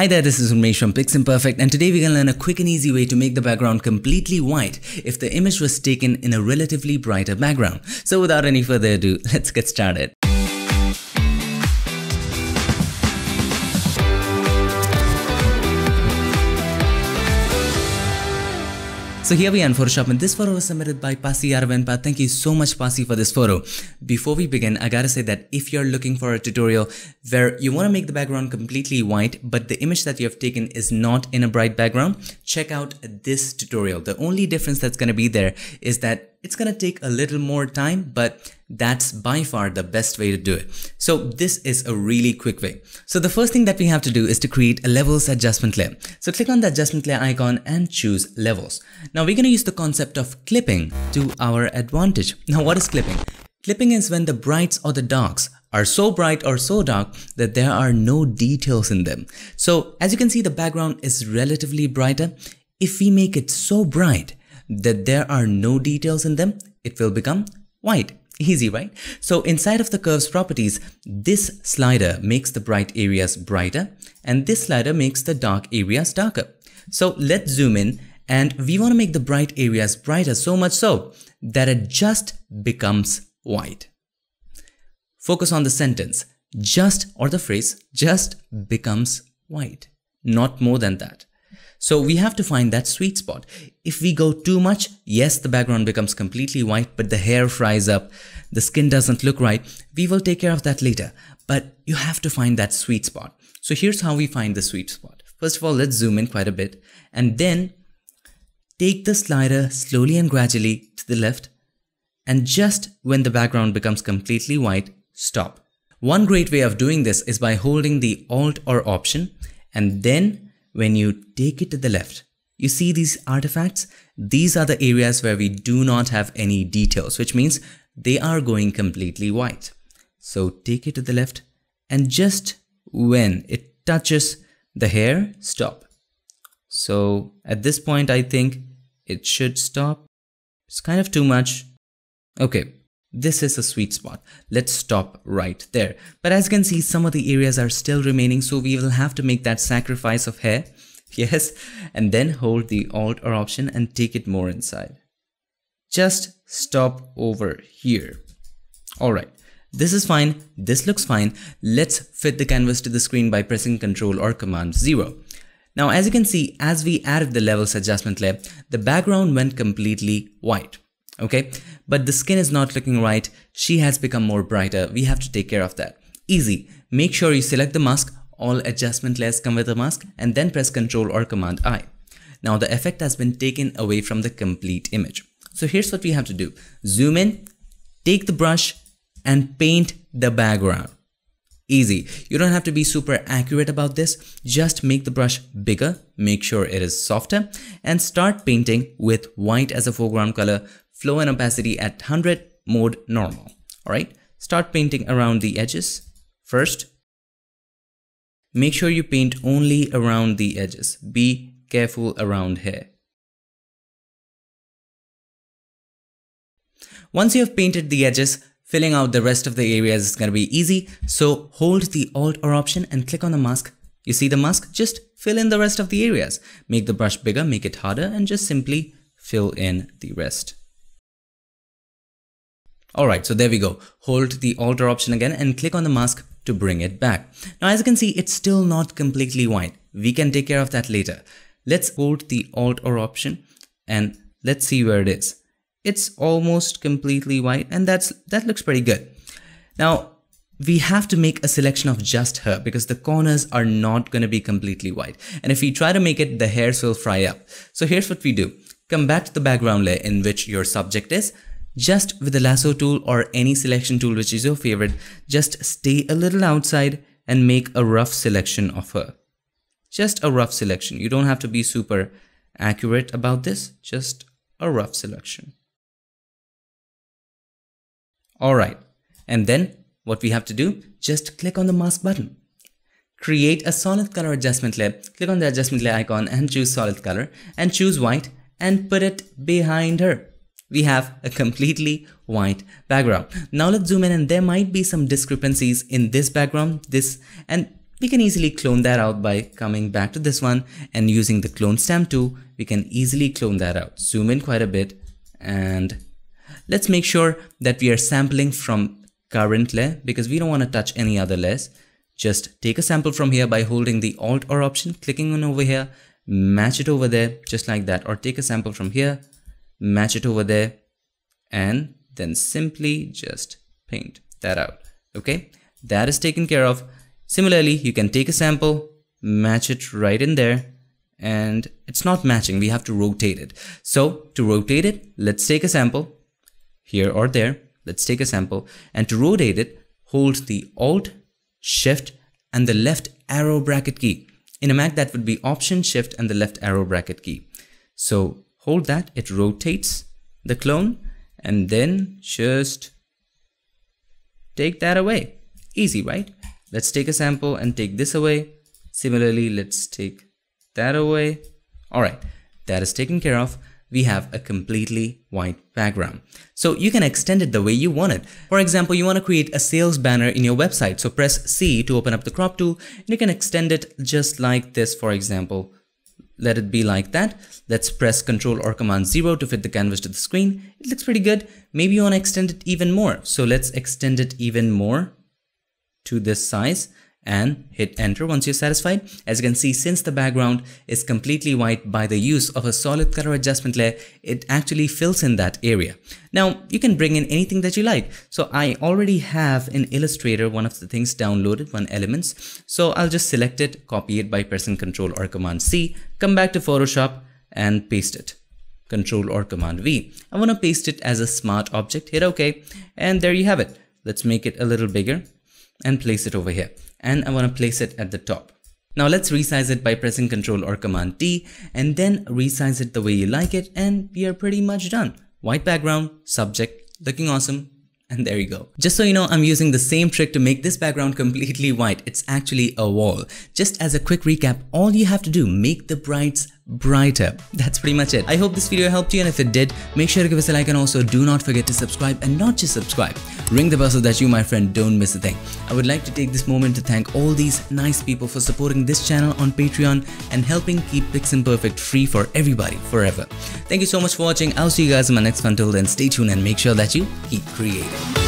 Hi there, this is Unmesh from Piximperfect and today we're gonna learn a quick and easy way to make the background completely white if the image was taken in a relatively brighter background. So without any further ado, let's get started. So here we are in Photoshop and this photo was submitted by Pasi Järvenpää. Thank you so much Pasi for this photo. Before we begin, I gotta say that if you're looking for a tutorial where you want to make the background completely white but the image that you have taken is not in a bright background, check out this tutorial. The only difference that's gonna be there is that it's gonna take a little more time but that's by far the best way to do it. So this is a really quick way. So the first thing that we have to do is to create a levels adjustment layer. So click on the adjustment layer icon and choose levels. Now we're to use the concept of clipping to our advantage. Now what is clipping? Clipping is when the brights or the darks are so bright or so dark that there are no details in them. So as you can see the background is relatively brighter. If we make it so bright that there are no details in them, it will become white. Easy, right? So inside of the curves properties, this slider makes the bright areas brighter and this slider makes the dark areas darker. So let's zoom in and we want to make the bright areas brighter so much so that it just becomes white. Focus on the sentence, just or the phrase just becomes white, not more than that. So we have to find that sweet spot. If we go too much, yes, the background becomes completely white, but the hair fries up, the skin doesn't look right. We will take care of that later, but you have to find that sweet spot. So here's how we find the sweet spot. First of all, let's zoom in quite a bit and then take the slider slowly and gradually to the left and just when the background becomes completely white, stop. One great way of doing this is by holding the Alt or Option and then when you take it to the left, you see these artifacts? These are the areas where we do not have any details, which means they are going completely white. So take it to the left and just when it touches the hair, stop. So at this point, I think it should stop. It's kind of too much. Okay, this is a sweet spot. Let's stop right there. But as you can see, some of the areas are still remaining, so we will have to make that sacrifice of hair. Yes, and then hold the Alt or Option and take it more inside. Just stop over here. Alright, this is fine. This looks fine. Let's fit the canvas to the screen by pressing Ctrl or Command 0. Now as you can see, as we added the levels adjustment layer, the background went completely white okay? But the skin is not looking right. She has become more brighter. We have to take care of that. Easy. Make sure you select the mask. All adjustment layers come with the mask and then press Ctrl or Command I. Now the effect has been taken away from the complete image. So here's what we have to do. Zoom in, take the brush and paint the background. Easy. You don't have to be super accurate about this. Just make the brush bigger, make sure it is softer and start painting with white as a foreground color flow and opacity at 100 mode normal. Alright, start painting around the edges first. Make sure you paint only around the edges. Be careful around here. Once you have painted the edges, filling out the rest of the areas is going to be easy. So hold the Alt or Option and click on the mask. You see the mask? Just fill in the rest of the areas. Make the brush bigger, make it harder and just simply fill in the rest. Alright, so there we go. Hold the Alt or Option again and click on the mask to bring it back. Now as you can see, it's still not completely white. We can take care of that later. Let's hold the Alt or Option and let's see where it is. It's almost completely white and that's that looks pretty good. Now we have to make a selection of just her because the corners are not going to be completely white. And if we try to make it, the hairs will fry up. So here's what we do. Come back to the background layer in which your subject is just with the lasso tool or any selection tool which is your favorite, just stay a little outside and make a rough selection of her. Just a rough selection. You don't have to be super accurate about this, just a rough selection. Alright, and then what we have to do, just click on the mask button. Create a solid color adjustment layer, click on the adjustment layer icon and choose solid color and choose white and put it behind her we have a completely white background. Now let's zoom in and there might be some discrepancies in this background, this, and we can easily clone that out by coming back to this one and using the clone stamp tool, we can easily clone that out. Zoom in quite a bit and let's make sure that we are sampling from current layer because we don't want to touch any other layers. Just take a sample from here by holding the Alt or Option, clicking on over here, match it over there just like that or take a sample from here, match it over there and then simply just paint that out. Okay, that is taken care of. Similarly, you can take a sample, match it right in there, and it's not matching, we have to rotate it. So to rotate it, let's take a sample here or there. Let's take a sample and to rotate it, hold the Alt, Shift and the left arrow bracket key. In a Mac, that would be Option, Shift and the left arrow bracket key. So hold that, it rotates the clone and then just take that away. Easy, right? Let's take a sample and take this away. Similarly, let's take that away. All right, that is taken care of. We have a completely white background. So you can extend it the way you want it. For example, you want to create a sales banner in your website. So press C to open up the crop tool and you can extend it just like this, for example. Let it be like that. Let's press Ctrl or Command 0 to fit the canvas to the screen. It looks pretty good. Maybe you want to extend it even more. So let's extend it even more to this size and hit enter once you're satisfied. As you can see, since the background is completely white by the use of a solid color adjustment layer, it actually fills in that area. Now, you can bring in anything that you like. So I already have in Illustrator one of the things downloaded, one elements. So I'll just select it, copy it by pressing Control or Command C, come back to Photoshop and paste it. Control or Command V. I want to paste it as a smart object, hit OK, and there you have it. Let's make it a little bigger and place it over here. And I want to place it at the top. Now let's resize it by pressing Ctrl or Command T and then resize it the way you like it and we are pretty much done. White background, subject, looking awesome, and there you go. Just so you know, I'm using the same trick to make this background completely white. It's actually a wall. Just as a quick recap, all you have to do, make the brights brighter. That's pretty much it. I hope this video helped you and if it did, make sure to give us a like and also do not forget to subscribe and not just subscribe. Ring the bell so that you, my friend, don't miss a thing. I would like to take this moment to thank all these nice people for supporting this channel on Patreon and helping keep Piximperfect free for everybody forever. Thank you so much for watching. I'll see you guys in my next one. Till then, stay tuned and make sure that you keep creating.